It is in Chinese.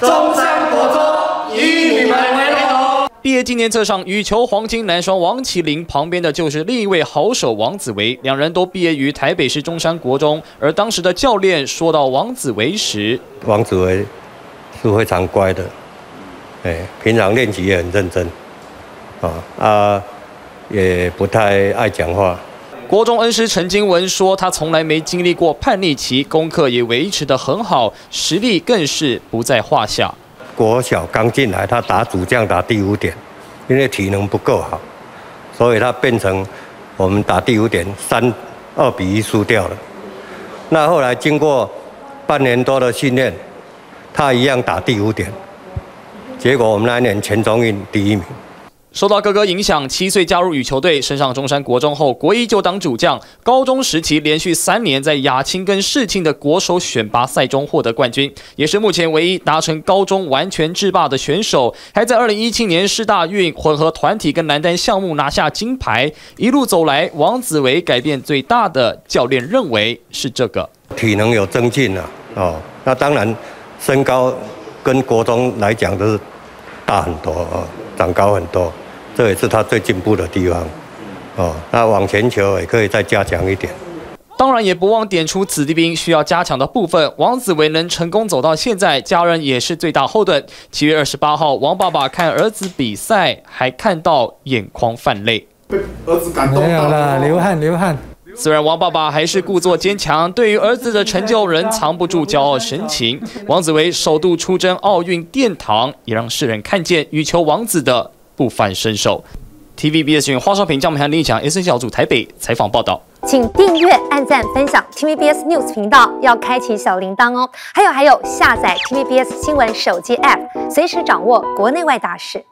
中山国中以你们为荣。毕业纪念册上，羽球黄金男双王麒麟旁边的就是另一位好手王子维，两人都毕业于台北市中山国中。而当时的教练说到王子维时，王子维是非常乖的，哎，平常练习也很认真，啊啊，也不太爱讲话。国中恩师陈金文说，他从来没经历过叛逆期，功课也维持得很好，实力更是不在话下。国小刚进来，他打主将打第五点，因为体能不够好，所以他变成我们打第五点三二比一输掉了。那后来经过半年多的训练，他一样打第五点，结果我们那一年全中运第一名。受到哥哥影响，七岁加入羽球队，升上中山国中后，国一就当主将。高中时期连续三年在亚青跟世青的国手选拔赛中获得冠军，也是目前唯一达成高中完全制霸的选手。还在二零一七年师大运混合团体跟男单项目拿下金牌。一路走来，王子维改变最大的，教练认为是这个体能有增进了哦。那当然，身高跟国中来讲都是大很多哦。长高很多，这也是他最进步的地方。哦，那往前球也可以再加强一点。当然，也不忘点出子弟兵需要加强的部分。王子维能成功走到现在，家人也是最大后盾。七月二十八号，王爸爸看儿子比赛，还看到眼眶泛泪，被儿子感动没有了，流汗流汗。虽然王爸爸还是故作坚强，对于儿子的成就仍藏不住骄傲神情。王子维首度出征奥运殿堂，也让世人看见羽球王子的不凡身手。TVBS 新闻花少平、江美涵、林强 S N 小组台北采访报道。请订阅、按赞、分享 TVBS News 频道，要开启小铃铛哦。还有还有，下载 TVBS 新闻手机 App，随时掌握国内外大事。